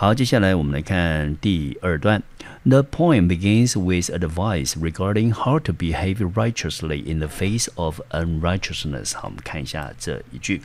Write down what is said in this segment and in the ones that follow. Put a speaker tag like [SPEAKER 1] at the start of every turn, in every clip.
[SPEAKER 1] 好，接下来我们来看第二段。The poem begins with advice regarding how to behave righteously in the face of unrighteousness。好，我们看一下这一句。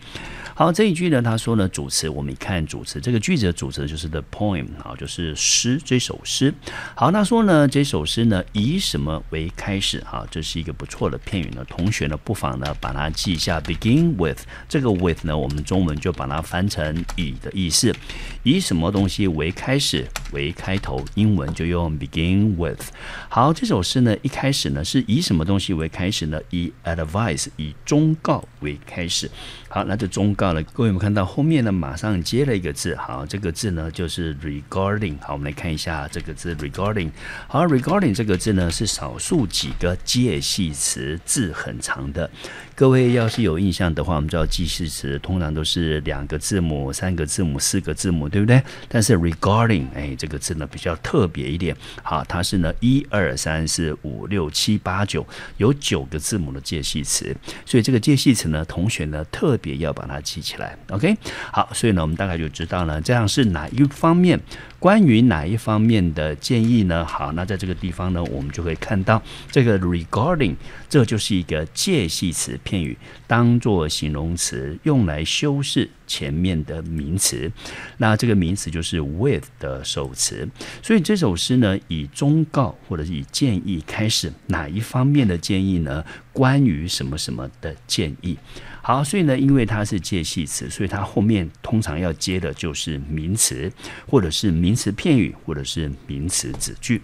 [SPEAKER 1] 好，这一句呢，他说呢，主词，我们一看主词，这个句子的主词就是 the poem，好，就是诗，这首诗。好，他说呢，这首诗呢，以什么为开始？哈，这是一个不错的片语呢。同学呢，不妨呢，把它记一下。Begin with 这个 with 呢，我们中文就把它翻成以的意思。以什么东西为开始为开头？英文就用 begin with。好，这首诗呢，一开始呢，是以什么东西为开始呢？以 advice，以忠告为开始。好，那就忠告了？各位有没有看到后面呢？马上接了一个字。好，这个字呢就是 regarding。好，我们来看一下这个字 regarding。好，regarding 这个字呢是少数几个介系词，字很长的。各位要是有印象的话，我们知道介系词通常都是两个字母、三个字母、四个字母，对不对？但是 regarding，哎，这个字呢比较特别一点。好，它是呢一二三四五六七八九，有九个字母的介系词。所以这个介系词呢，同学呢特。别要把它记起来，OK？好，所以呢，我们大概就知道了，这样是哪一方面？关于哪一方面的建议呢？好，那在这个地方呢，我们就会看到这个 regarding，这就是一个介系词片语，当做形容词用来修饰前面的名词。那这个名词就是 with 的首词。所以这首诗呢，以忠告或者是以建议开始，哪一方面的建议呢？关于什么什么的建议？好，所以呢，因为它是介系词，所以它后面通常要接的就是名词，或者是名词片语，或者是名词子句。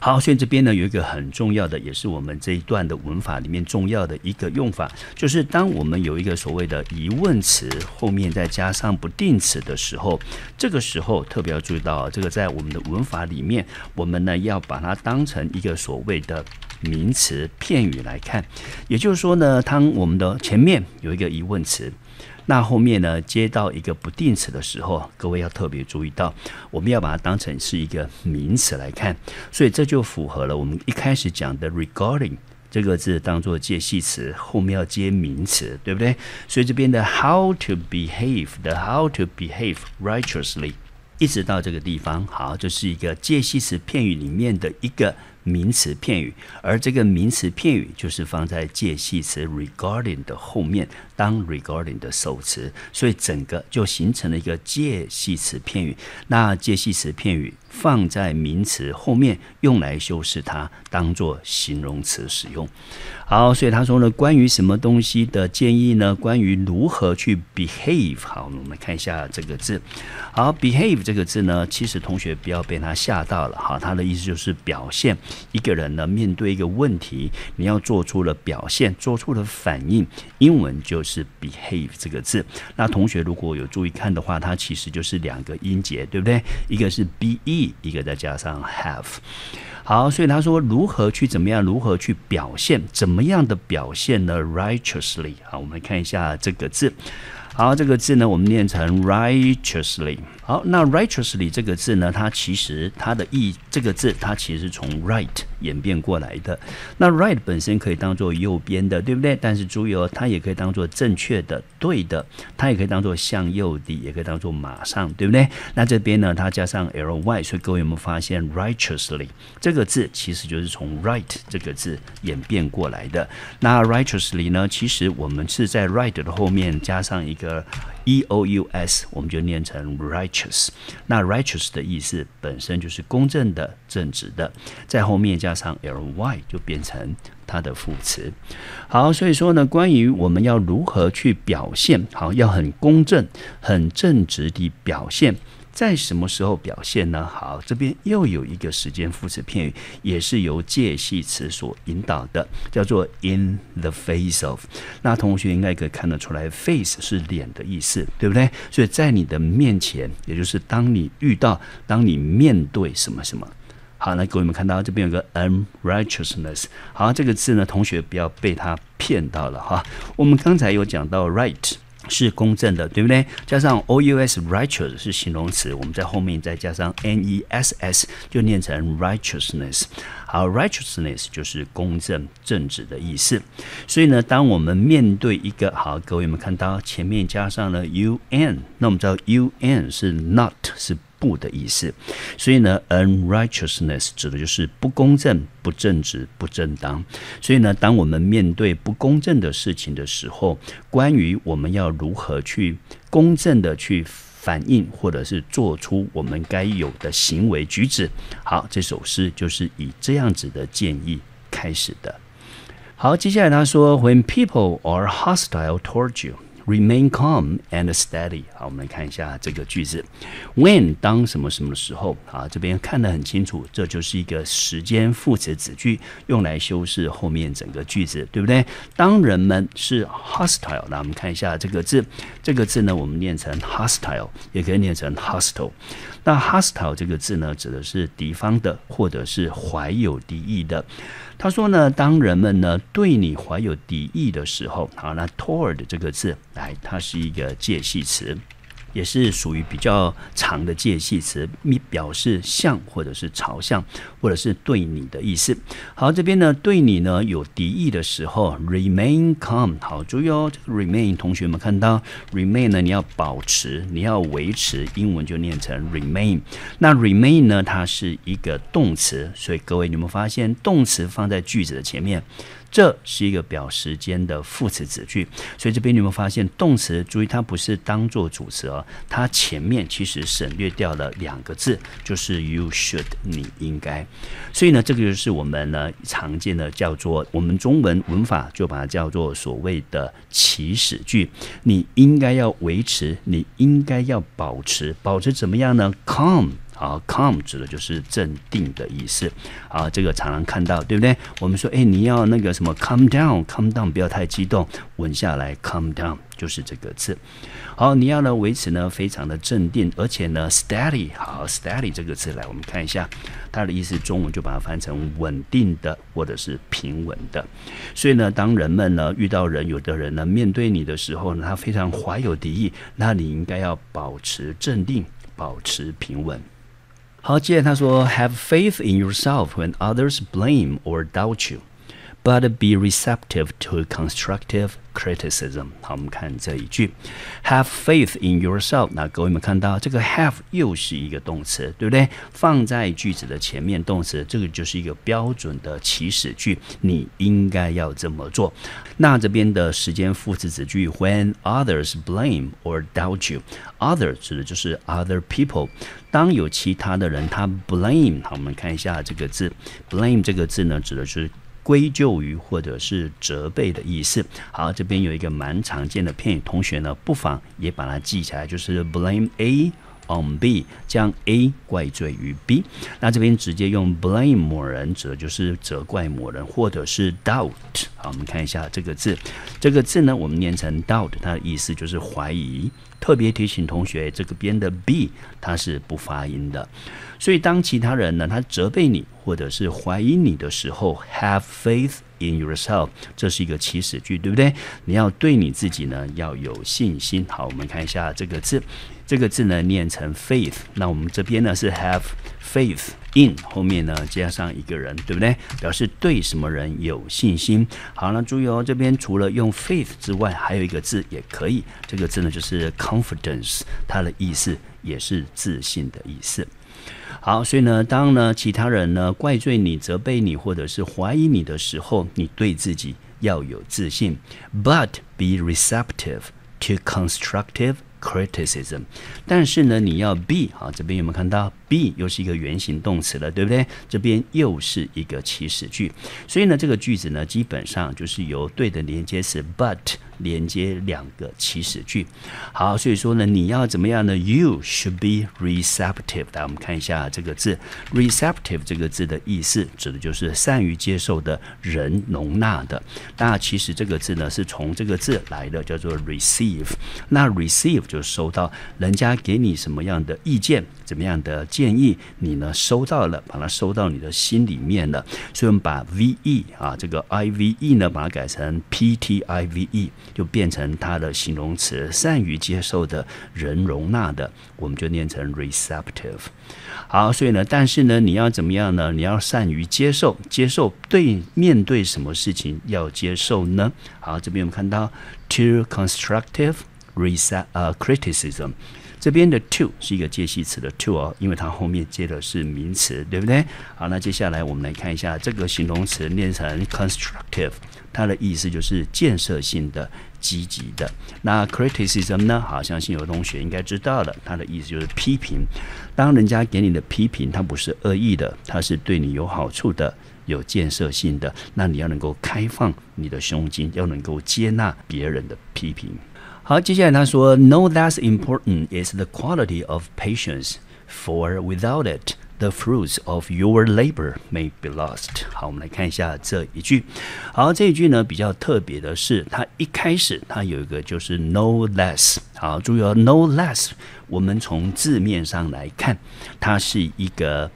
[SPEAKER 1] 好，所以这边呢有一个很重要的，也是我们这一段的文法里面重要的一个用法，就是当我们有一个所谓的疑问词后面再加上不定词的时候，这个时候特别要注意到，这个在我们的文法里面，我们呢要把它当成一个所谓的。名词片语来看，也就是说呢，当我们的前面有一个疑问词，那后面呢接到一个不定词的时候，各位要特别注意到，我们要把它当成是一个名词来看，所以这就符合了我们一开始讲的 regarding 这个字当做介系词，后面要接名词，对不对？所以这边的 how to behave 的 how to behave righteously，一直到这个地方，好，这是一个介系词片语里面的一个。名词片语，而这个名词片语就是放在介系词 regarding 的后面当 regarding 的首词，所以整个就形成了一个介系词片语。那介系词片语放在名词后面，用来修饰它，当做形容词使用。好，所以他说呢，关于什么东西的建议呢？关于如何去 behave。好，我们看一下这个字。好，behave 这个字呢，其实同学不要被它吓到了。好，它的意思就是表现。一个人呢，面对一个问题，你要做出了表现，做出了反应。英文就是 behave 这个字。那同学如果有注意看的话，它其实就是两个音节，对不对？一个是 be，一个再加上 have。好，所以他说如何去怎么样，如何去表现，怎么样的表现呢？righteously。好，我们看一下这个字。好，这个字呢，我们念成 righteously。好，那 righteously 这个字呢，它其实它的意，这个字它其实是从 right 演变过来的。那 right 本身可以当做右边的，对不对？但是注意哦，它也可以当做正确的、对的，它也可以当做向右的，也可以当做马上，对不对？那这边呢，它加上 ly，所以各位有没有发现 righteously 这个字其实就是从 right 这个字演变过来的？那 righteously 呢，其实我们是在 right 的后面加上一。个 e o u s，我们就念成 righteous。那 righteous 的意思本身就是公正的、正直的，在后面加上 l y 就变成它的副词。好，所以说呢，关于我们要如何去表现，好，要很公正、很正直的表现。在什么时候表现呢？好，这边又有一个时间副词片语，也是由介系词所引导的，叫做 in the face of。那同学应该可以看得出来，face 是脸的意思，对不对？所以在你的面前，也就是当你遇到、当你面对什么什么。好，那各位们看到这边有个 unrighteousness。好，这个字呢，同学不要被它骗到了哈。我们刚才有讲到 right。是公正的，对不对？加上 o u s righteous 是形容词，我们在后面再加上 n e s s 就念成 righteousness。好，righteousness 就是公正、正直的意思。所以呢，当我们面对一个好，各位有没有看到前面加上了 u n？那我们知道 u n 是 not 是不的意思。所以呢，unrighteousness 指的就是不公正、不正直、不正当。所以呢，当我们面对不公正的事情的时候，关于我们要如何去公正的去反应，或者是做出我们该有的行为举止。好，这首诗就是以这样子的建议开始的。好，接下来他说：“When people are hostile towards you, remain calm and steady。”好，我们来看一下这个句子：“When 当什么什么时候？”啊，这边看得很清楚，这就是一个时间副词子句，用来修饰后面整个句子，对不对？当人们是 hostile，那我们看一下这个字，这个字呢，我们念成 hostile，也可以念成 hostile。那 hostile 这个字呢，指的是敌方的，或者是怀有敌意的。他说呢，当人们呢对你怀有敌意的时候，好，那 toward 这个字，来，它是一个介系词。也是属于比较长的介系词，表示向或者是朝向，或者是对你的意思。好，这边呢对你呢有敌意的时候，remain calm。好，注意哦，这个 remain 同学们看到 remain 呢，你要保持，你要维持，英文就念成 remain。那 remain 呢，它是一个动词，所以各位你们发现动词放在句子的前面。这是一个表时间的副词子句，所以这边你们发现动词？注意，它不是当做主词哦，它前面其实省略掉了两个字，就是 you should，你应该。所以呢，这个就是我们呢常见的叫做我们中文文法就把它叫做所谓的起始句。你应该要维持，你应该要保持，保持怎么样呢？Come。啊，calm 指的就是镇定的意思。啊，这个常常看到，对不对？我们说，哎，你要那个什么，calm down，calm down，不要太激动，稳下来，calm down，就是这个字。好，你要呢维持呢非常的镇定，而且呢 steady。好，steady 这个字来，我们看一下它的意思，中文就把它翻成稳定的或者是平稳的。所以呢，当人们呢遇到人，有的人呢面对你的时候呢，他非常怀有敌意，那你应该要保持镇定，保持平稳。好，接着他说：“Have faith in yourself when others blame or doubt you, but be receptive to constructive criticism。”好，我们看这一句：“Have faith in yourself。”那各位们看到这个 “have” 又是一个动词，对不对？放在句子的前面，动词，这个就是一个标准的祈使句，你应该要这么做。那这边的时间副词子句：“When others blame or doubt you。” Other 指的就是 other people。当有其他的人他 blame，好，我们看一下这个字，blame 这个字呢，指的是归咎于或者是责备的意思。好，这边有一个蛮常见的片语，同学呢不妨也把它记下来，就是 blame A。On B，将 A 怪罪于 B，那这边直接用 blame 某人，指的就是责怪某人，或者是 doubt。好，我们看一下这个字，这个字呢，我们念成 doubt，它的意思就是怀疑。特别提醒同学，这个边的 B 它是不发音的。所以当其他人呢，他责备你或者是怀疑你的时候，have faith in yourself，这是一个祈使句，对不对？你要对你自己呢要有信心。好，我们看一下这个字。这个字呢念成 faith，那我们这边呢是 have faith in 后面呢加上一个人，对不对？表示对什么人有信心。好，那注意哦，这边除了用 faith 之外，还有一个字也可以，这个字呢就是 confidence，它的意思也是自信的意思。好，所以呢，当呢其他人呢怪罪你、责备你或者是怀疑你的时候，你对自己要有自信。But be receptive to constructive. criticism，但是呢，你要 be 啊，这边有没有看到 be 又是一个原形动词了，对不对？这边又是一个祈使句，所以呢，这个句子呢，基本上就是由对的连接词 but。连接两个祈使句，好，所以说呢，你要怎么样呢？You should be receptive。来，我们看一下这个字，receptive 这个字的意思，指的就是善于接受的人，容纳的。那其实这个字呢，是从这个字来的，叫做 receive。那 receive 就收到人家给你什么样的意见，怎么样的建议，你呢收到了，把它收到你的心里面了。所以我们把 ve 啊，这个 ive 呢，把它改成 ptive。就变成它的形容词，善于接受的人，容纳的，我们就念成 receptive。好，所以呢，但是呢，你要怎么样呢？你要善于接受，接受对面对什么事情要接受呢？好，这边我们看到 to constructive recept 呃 criticism。这边的 to 是一个介系词的 to 哦，因为它后面接的是名词，对不对？好，那接下来我们来看一下这个形容词念成 constructive，它的意思就是建设性的、积极的。那 criticism 呢？好，相信有同学应该知道了，它的意思就是批评。当人家给你的批评，它不是恶意的，它是对你有好处的。有建设性的，那你要能够开放你的胸襟，要能够接纳别人的批评。好，接下来他说，No less important is the quality of patience, for without it, the fruits of your labor may be lost。好，我们来看一下这一句。好，这一句呢比较特别的是，它一开始它有一个就是 no less。 好，注意哦，no less，我们从字面上来看，它是一个。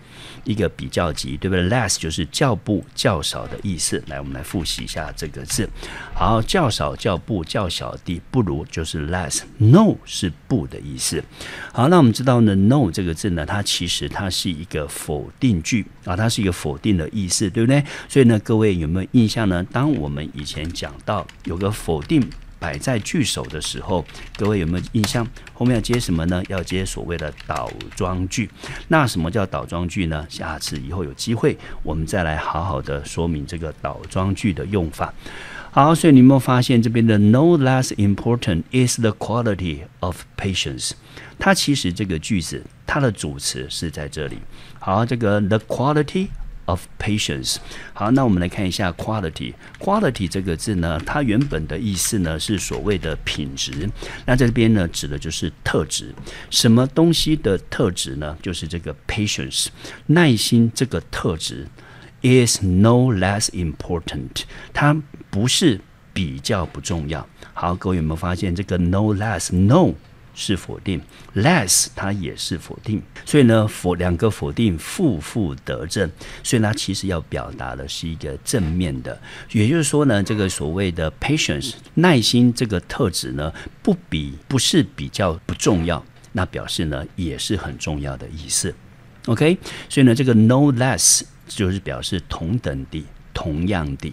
[SPEAKER 1] 一个比较级，对不对？less 就是较不、较少的意思。来，我们来复习一下这个字。好，较少、较不、较小的，不如就是 less。no 是不的意思。好，那我们知道呢，no 这个字呢，它其实它是一个否定句啊，它是一个否定的意思，对不对？所以呢，各位有没有印象呢？当我们以前讲到有个否定。摆在句首的时候，各位有没有印象？后面要接什么呢？要接所谓的倒装句。那什么叫倒装句呢？下次以后有机会，我们再来好好的说明这个倒装句的用法。好，所以你有没有发现这边的 “no less important is the quality of patience”？它其实这个句子它的主词是在这里。好，这个 “the quality”。Of patience，好，那我们来看一下 quality。quality 这个字呢，它原本的意思呢是所谓的品质。那在这边呢指的就是特质。什么东西的特质呢？就是这个 patience，耐心这个特质 is no less important。它不是比较不重要。好，各位有没有发现这个 no less？no。是否定，less 它也是否定，所以呢，否两个否定负负得正，所以它其实要表达的是一个正面的，也就是说呢，这个所谓的 patience 耐心这个特质呢，不比不是比较不重要，那表示呢也是很重要的意思。OK，所以呢，这个 no less 就是表示同等的。同样的，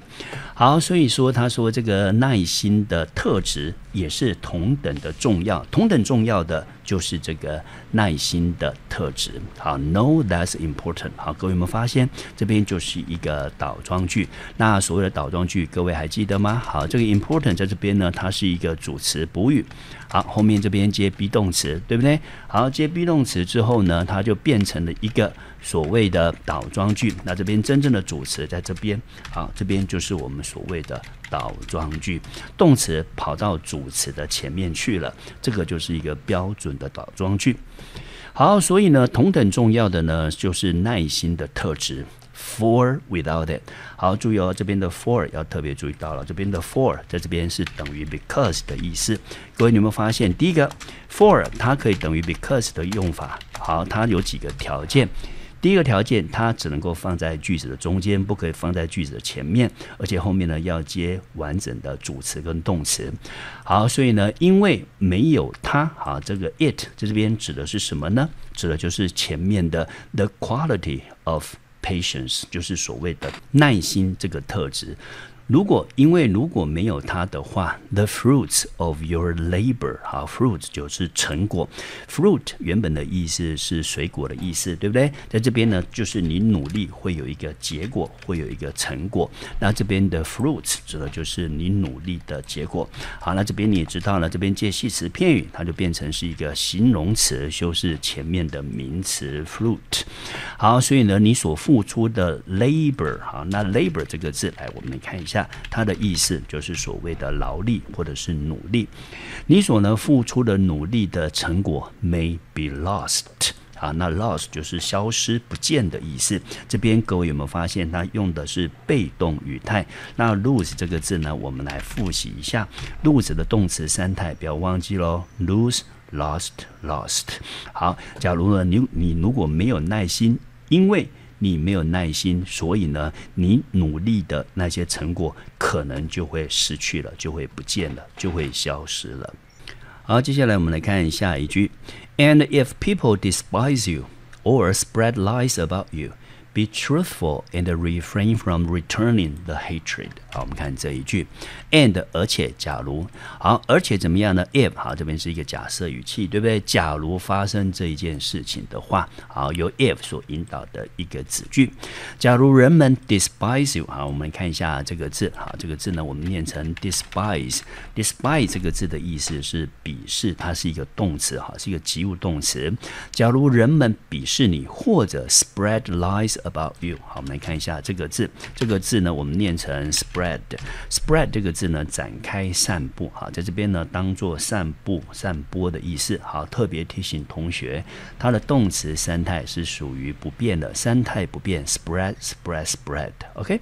[SPEAKER 1] 好，所以说他说这个耐心的特质也是同等的重要，同等重要的就是这个耐心的特质。好，no that's important。好，各位有没有发现这边就是一个倒装句？那所谓的倒装句，各位还记得吗？好，这个 important 在这边呢，它是一个主词补语。好，后面这边接 be 动词，对不对？好，接 be 动词之后呢，它就变成了一个。所谓的倒装句，那这边真正的主词在这边，好，这边就是我们所谓的倒装句，动词跑到主词的前面去了，这个就是一个标准的倒装句。好，所以呢，同等重要的呢，就是耐心的特质。For without it，好，注意哦，这边的 for 要特别注意到了，这边的 for 在这边是等于 because 的意思。各位，你有没有发现，第一个 for 它可以等于 because 的用法？好，它有几个条件。第一个条件，它只能够放在句子的中间，不可以放在句子的前面，而且后面呢要接完整的主词跟动词。好，所以呢，因为没有它，好，这个 it 在这边指的是什么呢？指的就是前面的 the quality of patience，就是所谓的耐心这个特质。如果因为如果没有它的话，the fruits of your labor，好，fruits 就是成果，fruit 原本的意思是水果的意思，对不对？在这边呢，就是你努力会有一个结果，会有一个成果。那这边的 fruits 指的就是你努力的结果。好，那这边你也知道了，这边介系词片语，它就变成是一个形容词，修饰前面的名词 fruit。好，所以呢，你所付出的 labor，好，那 labor 这个字，来，我们来看一下。下它的意思就是所谓的劳力或者是努力，你所呢付出的努力的成果 may be lost 啊，那 lost 就是消失不见的意思。这边各位有没有发现它用的是被动语态？那 lose 这个字呢，我们来复习一下，lose 的动词三态，不要忘记喽，lose、lost、lost。好，假如呢你你如果没有耐心，因为你没有耐心，所以呢，你努力的那些成果可能就会失去了，就会不见了，就会消失了。好，接下来我们来看下一句。And if people despise you or spread lies about you Be truthful and refrain from returning the hatred。好，我们看这一句，and 而且假如好，而且怎么样呢？if 好，这边是一个假设语气，对不对？假如发生这一件事情的话，好，由 if 所引导的一个子句。假如人们 despise you，好，我们看一下这个字，好，这个字呢，我们念成 despise。despise 这个字的意思是鄙视，它是一个动词，哈，是一个及物动词。假如人们鄙视你，或者 spread lies。About you，好，我们来看一下这个字。这个字呢，我们念成 spread。spread 这个字呢，展开、散布。好，在这边呢，当做散布、散播的意思。好，特别提醒同学，它的动词三态是属于不变的，三态不变。spread，spread，spread。OK。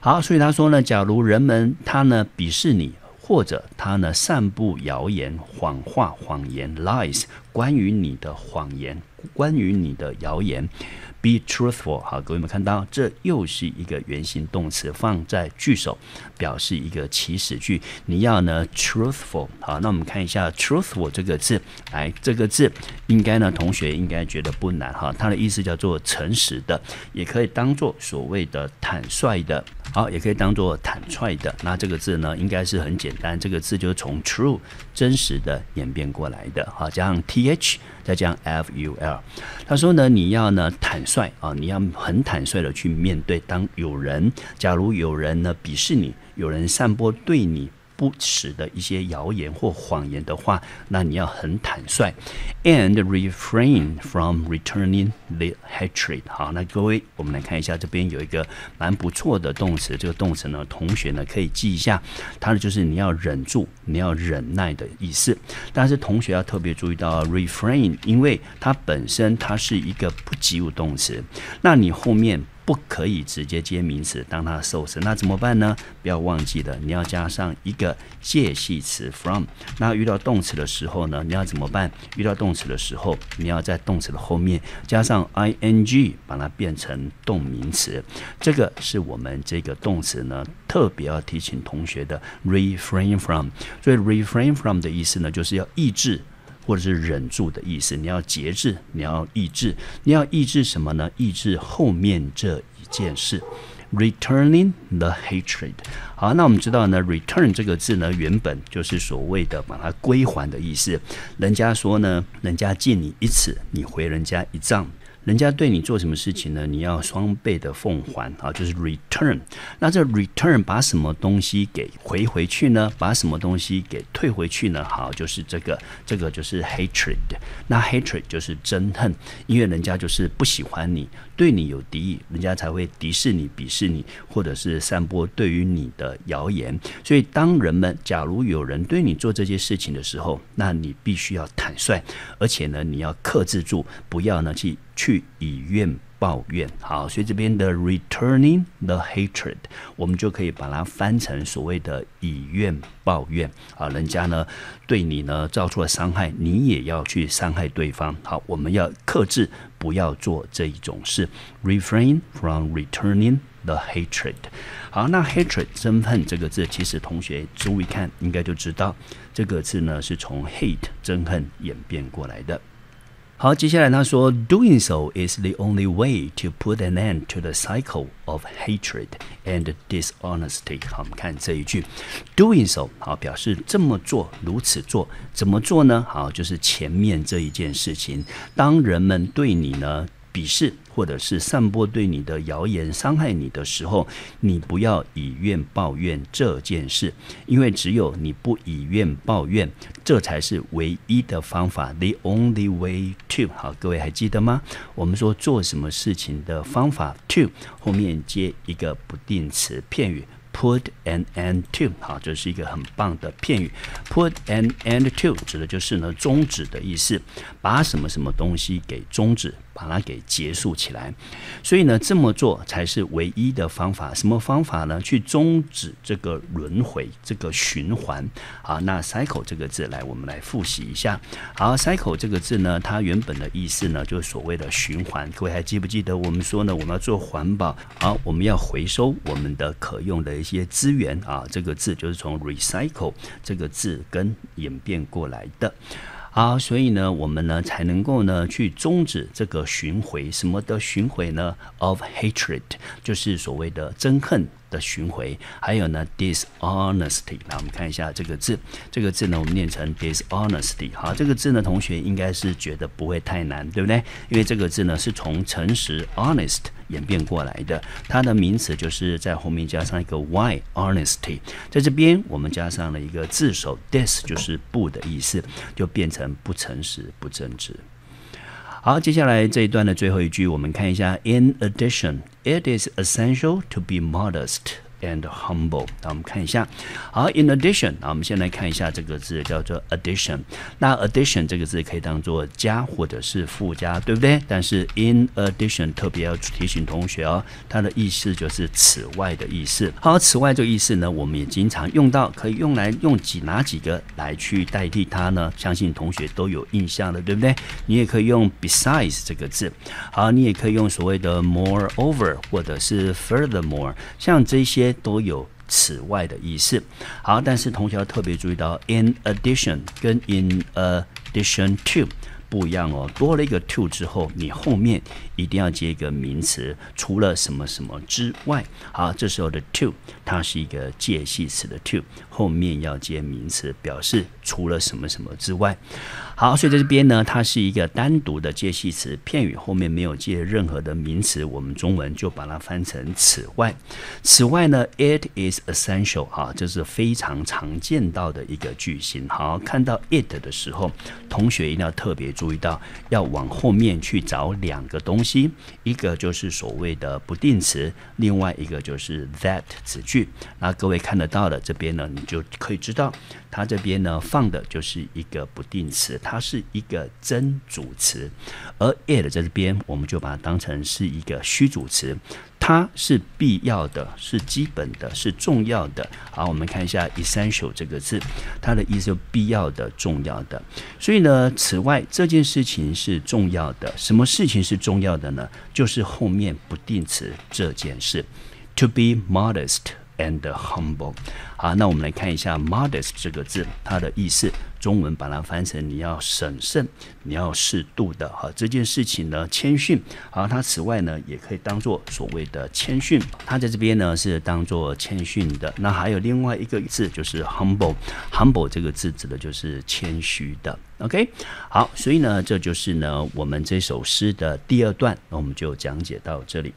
[SPEAKER 1] 好，所以他说呢，假如人们他呢鄙视你，或者他呢散布谣言、谎话、谎言 lies，关于你的谎言，关于你的谣言。Be truthful，好，各位有没有看到？这又是一个原形动词，放在句首，表示一个祈使句。你要呢，truthful，好，那我们看一下 truthful 这个字，来，这个字应该呢，同学应该觉得不难哈。它的意思叫做诚实的，也可以当做所谓的坦率的，好，也可以当做坦率的。那这个字呢，应该是很简单，这个字就是从 true 真实的演变过来的，哈，加上 th。再加上 f u l，他说呢，你要呢坦率啊，你要很坦率的去面对。当有人，假如有人呢鄙视你，有人散播对你。不实的一些谣言或谎言的话，那你要很坦率，and refrain from returning the hatred。好，那各位，我们来看一下，这边有一个蛮不错的动词，这个动词呢，同学呢可以记一下，它的就是你要忍住，你要忍耐的意思。但是同学要特别注意到 refrain，因为它本身它是一个不及物动词，那你后面。不可以直接接名词当它受词，那怎么办呢？不要忘记了，你要加上一个介系词 from。那遇到动词的时候呢，你要怎么办？遇到动词的时候，你要在动词的后面加上 ing，把它变成动名词。这个是我们这个动词呢，特别要提醒同学的 refrain from。所以 refrain from 的意思呢，就是要抑制。或者是忍住的意思，你要节制，你要抑制，你要抑制什么呢？抑制后面这一件事，returning the hatred。好，那我们知道呢，return 这个字呢，原本就是所谓的把它归还的意思。人家说呢，人家借你一尺，你回人家一丈。人家对你做什么事情呢？你要双倍的奉还啊，就是 return。那这 return 把什么东西给回回去呢？把什么东西给退回去呢？好，就是这个，这个就是 hatred。那 hatred 就是憎恨，因为人家就是不喜欢你，对你有敌意，人家才会敌视你、鄙视你，或者是散播对于你的谣言。所以，当人们假如有人对你做这些事情的时候，那你必须要坦率，而且呢，你要克制住，不要呢去。去以怨抱怨，好，所以这边的 returning the hatred，我们就可以把它翻成所谓的以怨报怨啊，人家呢对你呢造出了伤害，你也要去伤害对方。好，我们要克制，不要做这一种事，refrain from returning the hatred。好，那 hatred 憎恨这个字，其实同学注意看，应该就知道这个字呢是从 hate 憎恨演变过来的。好，接下来他说，Doing so is the only way to put an end to the cycle of hatred and dishonesty。好，我们看这一句，Doing so，好，表示这么做，如此做，怎么做呢？好，就是前面这一件事情，当人们对你呢。鄙视或者是散播对你的谣言伤害你的时候，你不要以怨报怨这件事，因为只有你不以怨报怨，这才是唯一的方法。The only way to 好，各位还记得吗？我们说做什么事情的方法 to 后面接一个不定词片语。Put an end to，好，这是一个很棒的片语。Put an end to 指的就是呢终止的意思，把什么什么东西给终止，把它给结束起来。所以呢这么做才是唯一的方法。什么方法呢？去终止这个轮回，这个循环。好，那 cycle 这个字来，我们来复习一下。好，cycle 这个字呢，它原本的意思呢就是所谓的循环。各位还记不记得我们说呢？我们要做环保，好，我们要回收我们的可用的。一些资源啊，这个字就是从 recycle 这个字根演变过来的。啊，所以呢，我们呢才能够呢去终止这个巡回。什么的巡回呢？Of hatred，就是所谓的憎恨。的巡回，还有呢，dishonesty。那我们看一下这个字，这个字呢，我们念成 dishonesty。好，这个字呢，同学应该是觉得不会太难，对不对？因为这个字呢，是从诚实 honest 演变过来的，它的名词就是在后面加上一个 y，honesty。在这边我们加上了一个字首 dis，就是不的意思，就变成不诚实、不正直。好，接下来这一段的最后一句，我们看一下。In addition, it is essential to be modest. And humble，那我们看一下。好，in addition，那我们先来看一下这个字叫做 addition。那 addition 这个字可以当做加或者是附加，对不对？但是 in addition 特别要提醒同学哦，它的意思就是此外的意思。好，此外这个意思呢，我们也经常用到，可以用来用几哪几个来去代替它呢？相信同学都有印象的，对不对？你也可以用 besides 这个字。好，你也可以用所谓的 moreover 或者是 furthermore，像这些。都有此外的意思。好，但是同学要特别注意到，in addition 跟 in addition to 不一样哦。多了一个 to 之后，你后面一定要接一个名词，除了什么什么之外。好，这时候的 to 它是一个介系词的 to，后面要接名词，表示除了什么什么之外。好，所以在这边呢，它是一个单独的介系词，片语后面没有接任何的名词，我们中文就把它翻成此外。此外呢，it is essential，哈，这是非常常见到的一个句型。好，看到 it 的时候，同学一定要特别注意到，要往后面去找两个东西，一个就是所谓的不定词，另外一个就是 that 词句。那各位看得到的这边呢，你就可以知道。它这边呢放的就是一个不定词，它是一个真主词，而 it 在这边我们就把它当成是一个虚主词，它是必要的，是基本的，是重要的。好，我们看一下 essential 这个字，它的意思就必要的、重要的。所以呢，此外这件事情是重要的，什么事情是重要的呢？就是后面不定词这件事，to be modest。And humble，好，那我们来看一下 modest 这个字，它的意思，中文把它翻成你要审慎，你要适度的，哈，这件事情呢，谦逊，好，它此外呢，也可以当做所谓的谦逊，它在这边呢是当做谦逊的。那还有另外一个字就是 humble，humble 这个字指的就是谦虚的。OK，好，所以呢，这就是呢我们这首诗的第二段，那我们就讲解到这里。